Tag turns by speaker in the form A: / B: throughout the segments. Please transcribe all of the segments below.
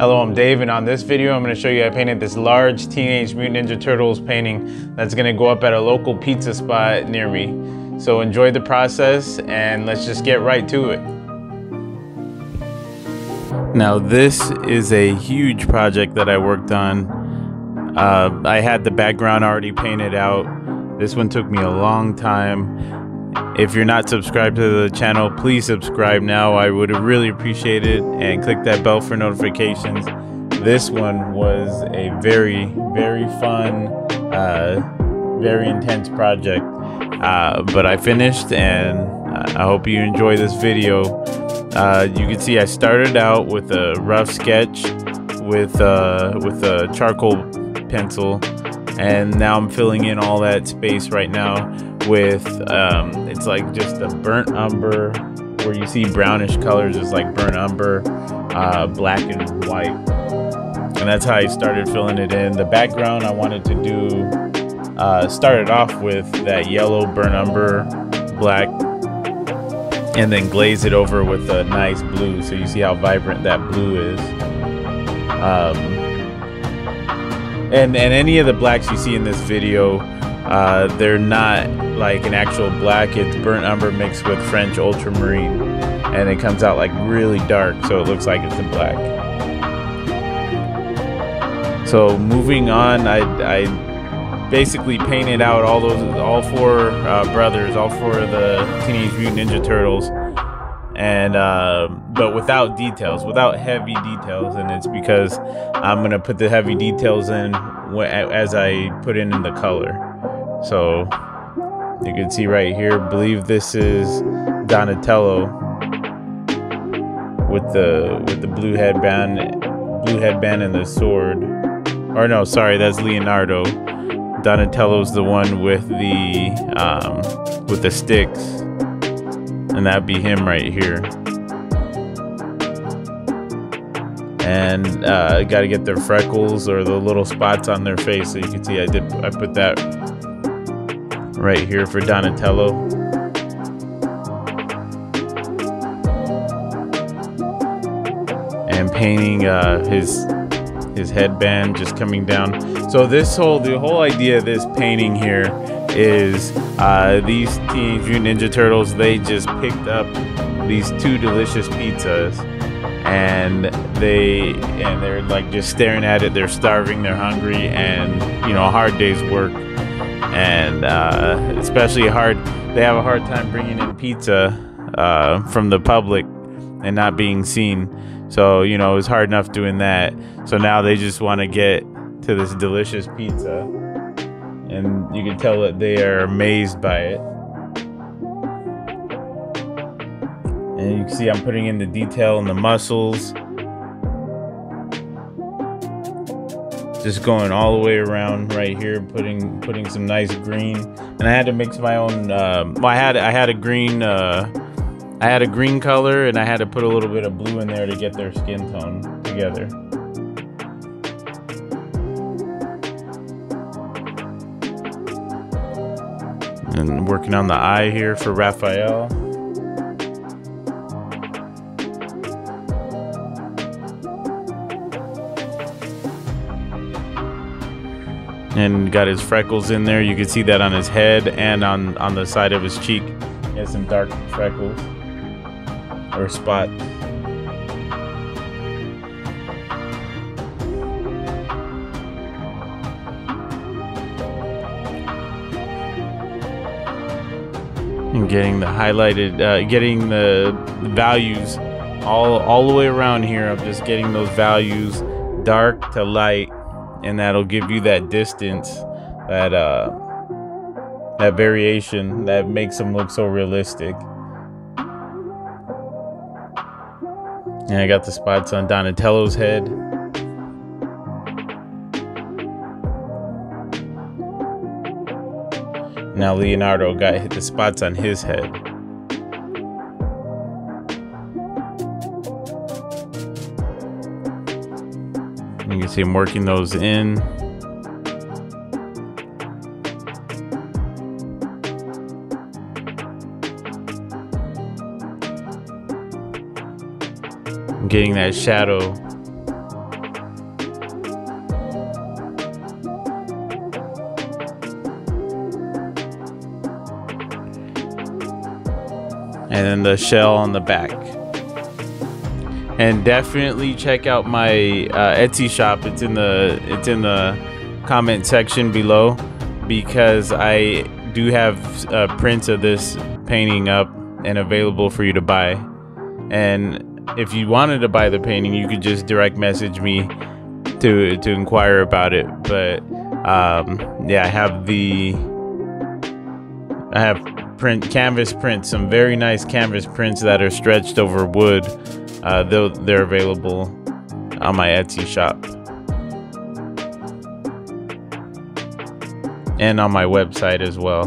A: Hello, I'm Dave, and on this video, I'm going to show you I painted this large Teenage Mutant Ninja Turtles painting that's going to go up at a local pizza spot near me. So enjoy the process, and let's just get right to it. Now, this is a huge project that I worked on. Uh, I had the background already painted out. This one took me a long time if you're not subscribed to the channel, please subscribe now. I would really appreciate it and click that bell for notifications. This one was a very, very fun, uh, very intense project. Uh, but I finished and I hope you enjoy this video. Uh, you can see I started out with a rough sketch with, uh, with a charcoal pencil and now I'm filling in all that space right now with um, it's like just a burnt umber where you see brownish colors it's like burnt umber uh, black and white. And that's how I started filling it in. The background I wanted to do uh, started off with that yellow burnt umber black and then glaze it over with a nice blue so you see how vibrant that blue is. Um, and and any of the blacks you see in this video uh, they're not like an actual black. It's burnt umber mixed with french ultramarine. And it comes out like really dark so it looks like it's in black. So moving on i i basically painted out all those all four uh, brothers all four of the teenage mutant ninja turtles. And uh, but without details, without heavy details, and it's because I'm gonna put the heavy details in as I put in the color. So you can see right here. Believe this is Donatello with the with the blue headband, blue headband and the sword. Or no, sorry, that's Leonardo. Donatello's the one with the um, with the sticks and that'd be him right here. And uh, got to get their freckles or the little spots on their face. So you can see I did I put that right here for Donatello. And painting uh, his his headband just coming down. So this whole the whole idea of this painting here is uh, these Teenage Mutant Ninja Turtles, they just picked up these two delicious pizzas and they and they're like just staring at it. They're starving they're hungry and you know a hard day's work. And uh, especially hard they have a hard time bringing in pizza uh, from the public and not being seen. So you know it was hard enough doing that. So now they just want to get to this delicious pizza and you can tell that they are amazed by it. And you can see I'm putting in the detail and the muscles. Just going all the way around right here, putting putting some nice green. And I had to mix my own. Uh, well, I had I had a green. Uh, I had a green color, and I had to put a little bit of blue in there to get their skin tone together. And working on the eye here for Raphael. And got his freckles in there. You can see that on his head and on, on the side of his cheek. He has some dark freckles or spots. and getting the highlighted, uh, getting the, the values all all the way around here. I'm just getting those values dark to light, and that'll give you that distance, that uh, that variation that makes them look so realistic. And I got the spots on Donatello's head. Now Leonardo got hit the spots on his head. You can see I'm working those in. I'm getting that shadow and then the shell on the back. And definitely check out my uh, Etsy shop. It's in the it's in the comment section below because I do have uh, prints of this painting up and available for you to buy. And if you wanted to buy the painting, you could just direct message me to to inquire about it. But um, yeah, I have the I have print canvas prints, some very nice canvas prints that are stretched over wood. Uh, they're, they're available on my Etsy shop and on my website as well.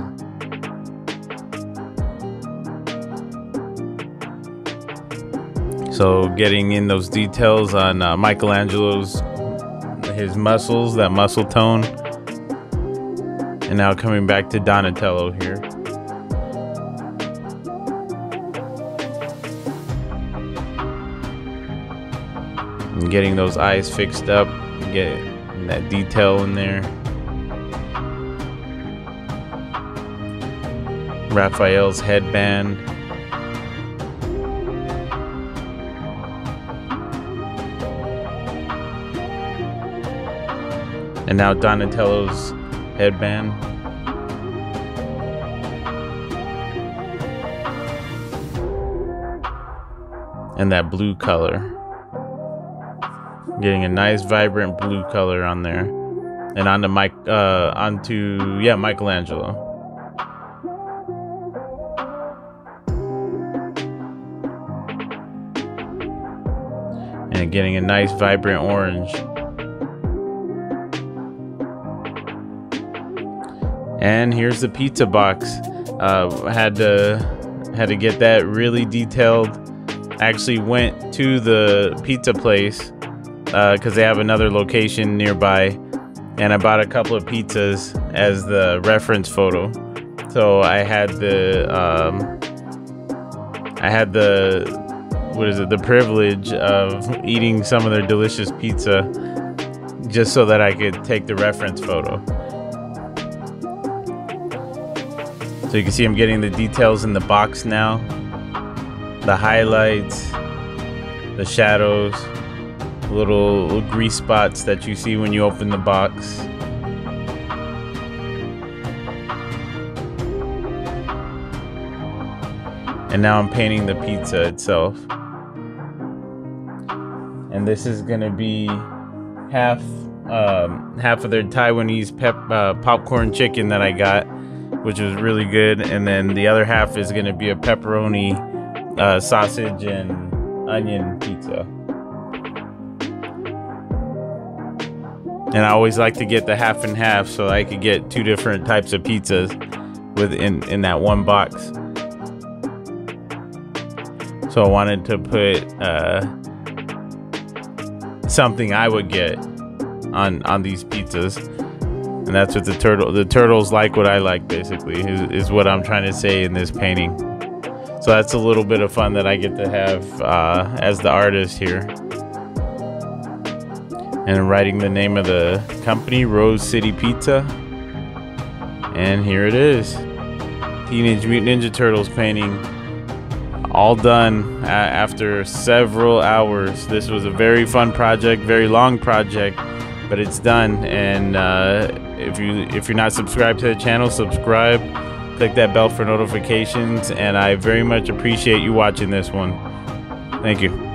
A: So getting in those details on uh, Michelangelo's his muscles, that muscle tone. And now coming back to Donatello here. Getting those eyes fixed up, getting that detail in there. Raphael's headband. And now Donatello's headband. And that blue color. Getting a nice vibrant blue color on there. And onto Mike uh onto yeah, Michelangelo. And getting a nice vibrant orange. And here's the pizza box. Uh, had to had to get that really detailed. Actually went to the pizza place because uh, they have another location nearby, and I bought a couple of pizzas as the reference photo. So I had the um, I had the what is it the privilege of eating some of their delicious pizza just so that I could take the reference photo. So you can see I'm getting the details in the box now. The highlights, the shadows, little, grease spots that you see when you open the box. And now I'm painting the pizza itself. And this is gonna be half um, half of their Taiwanese pep uh, popcorn chicken that I got which was really good. And then the other half is to be a pepperoni, uh, sausage, and onion pizza. And I always like to get the half and half so I could get two different types of pizzas within in that one box. So I wanted to put uh, something I would get on on these pizzas. And that's what the turtle the turtles like what i like basically is, is what i'm trying to say in this painting. So that's a little bit of fun that i get to have uh, as the artist here and writing the name of the company rose city pizza. And here it is. Teenage mutant ninja turtles painting. All done after several hours. This was a very fun project very long project but it's done. And uh, if you if you're not subscribed to the channel subscribe click that bell for notifications and i very much appreciate you watching this one. Thank you